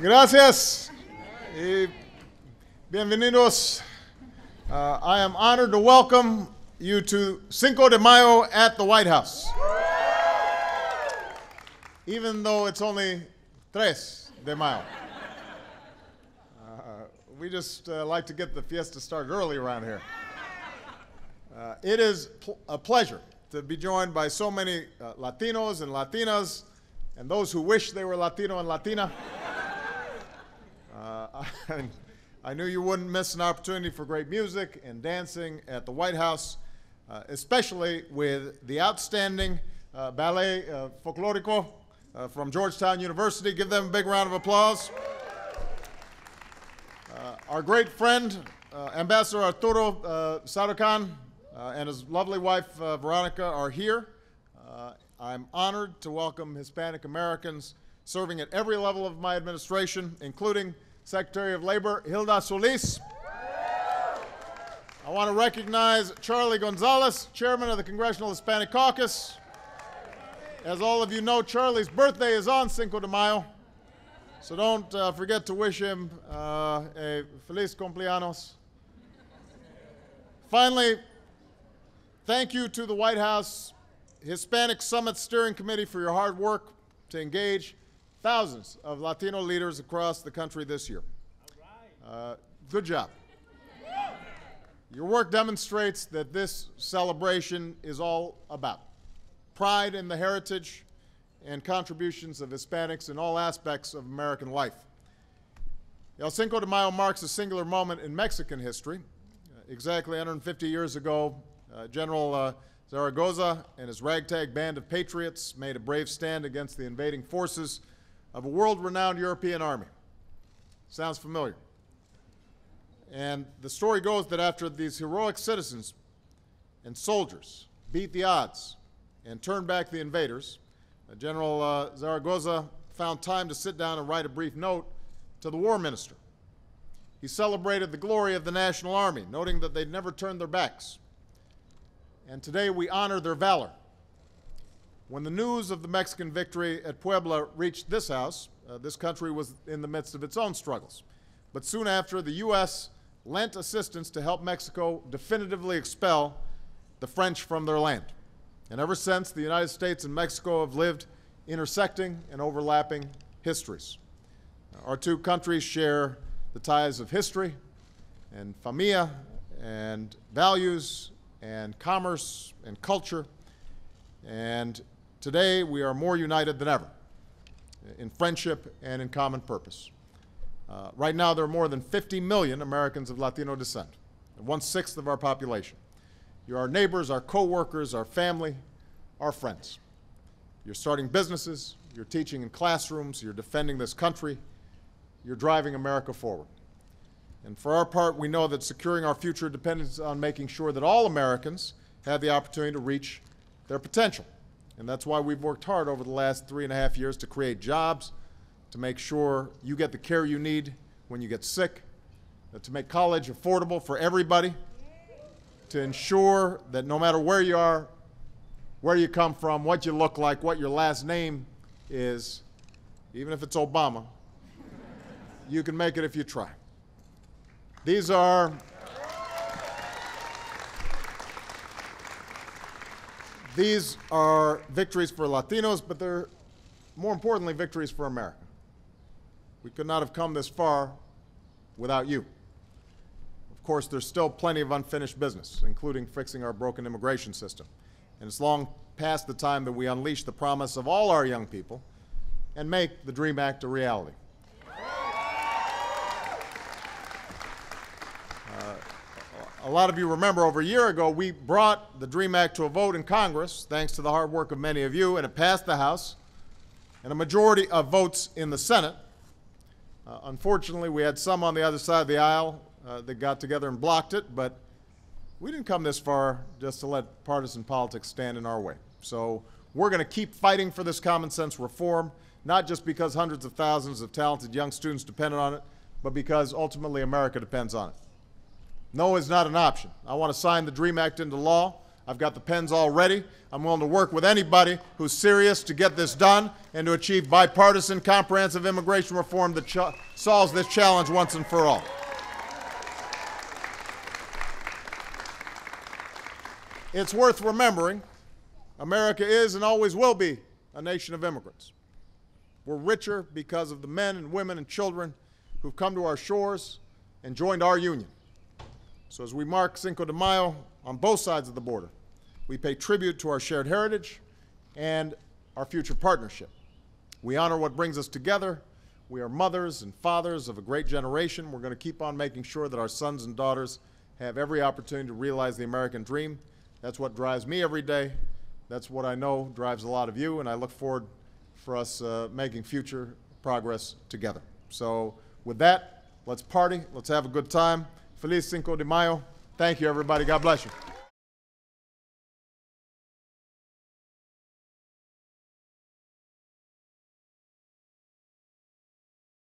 Gracias. Y bienvenidos. Uh, I am honored to welcome you to Cinco de Mayo at the White House. Even though it's only Tres de Mayo. Uh, we just uh, like to get the fiesta started early around here. Uh, it is pl- a pleasure to be joined by so many uh, Latinos and Latinas and those who wish they were Latino and Latina. I knew you wouldn't miss an opportunity for great music and dancing at the White House, uh, especially with the outstanding uh, ballet uh, folklorico uh, from Georgetown University. Give them a big round of applause. Uh, our great friend, uh, Ambassador Arturo uh, and his lovely wife, Veronica, are here. I'm honored to welcome Hispanic Americans serving at every level of my administration, including Secretary of Labor Hilda Solis. I want to recognize Charlie Gonzalez, Chairman of the Congressional Hispanic Caucus. As all of you know, Charlie's birthday is on Cinco de Mayo, so don't uh, forget to wish him uh, a feliz cumpleaños. Finally, thank you to the White House Hispanic Summit Steering Committee for your hard work to engage thousands of Latino leaders across the country this year. Uh, good job. Your work demonstrates that this celebration is all about pride in the heritage and contributions of Hispanics in all aspects of American life. El Cinco de Mayo marks a singular moment in Mexican history. Uh, exactly 150 years ago, uh, General uh, Zaragoza and his ragtag band of patriots made a brave stand against the invading forces of a world renowned European army. Sounds familiar. And the story goes that after these heroic citizens and soldiers beat the odds and turned back the invaders, uh, General uh, Zaragoza found time to sit down and write a brief note to the war minister. He celebrated the glory of the National Army, noting that they'd never turned their backs. And today we honor their valor. When the news of the Mexican victory at Puebla reached this House, uh, this country was in the midst of its own struggles. But soon after, the U.S. lent assistance to help Mexico definitively expel the French from their land. And ever since, the United States and Mexico have lived intersecting and overlapping histories. Our two countries share the ties of history and familia and values and commerce and culture. And today we are more united than ever in friendship and in common purpose. Uh, right now, there are more than 50 million Americans of Latino descent, one sixth of our population. You're our neighbors, our co workers, our family, our friends. You're starting businesses, you're teaching in classrooms, you're defending this country, you're driving America forward. And for our part, we know that securing our future depends on making sure that all Americans have the opportunity to reach their potential. And that's why we've worked hard over the last three and a half years to create jobs, to make sure you get the care you need when you get sick, uh, to make college affordable for everybody, to ensure that no matter where you are, where you come from, what you look like, what your last name is, even if it's Obama, you can make it if you try. These are these are victories for Latinos, but they're more importantly victories for America. We could not have come this far without you. Of course, there's still plenty of unfinished business, including fixing our broken immigration system. And it's long past the time that we unleash the promise of all our young people and make the DREAM Act a reality. Uh, a lot of you remember over a year ago, we brought the DREAM Act to a vote in Congress, thanks to the hard work of many of you, and it passed the House, and a majority of votes in the Senate. Uh, unfortunately, we had some on the other side of the aisle uh, that got together and blocked it, but we didn't come this far just to let partisan politics stand in our way. So we're going to keep fighting for this common sense reform, not just because hundreds of thousands of talented young students depend on it, but because ultimately America depends on it. No is not an option. I want to sign the DREAM Act into law. I've got the pens all ready. I'm willing to work with anybody who's serious to get this done and to achieve bipartisan, comprehensive immigration reform that solves this challenge once and for all. It's worth remembering America is and always will be a nation of immigrants. We're richer because of the men and women and children who've come to our shores and joined our union. So as we mark Cinco de Mayo on both sides of the border, we pay tribute to our shared heritage and our future partnership. We honor what brings us together. We are mothers and fathers of a great generation. We're going to keep on making sure that our sons and daughters have every opportunity to realize the American dream. That's what drives me every day. That's what I know drives a lot of you, and I look forward for us uh, making future progress together. So with that, let's party. Let's have a good time. Feliz Cinco de Mayo. Thank you, everybody. God bless you.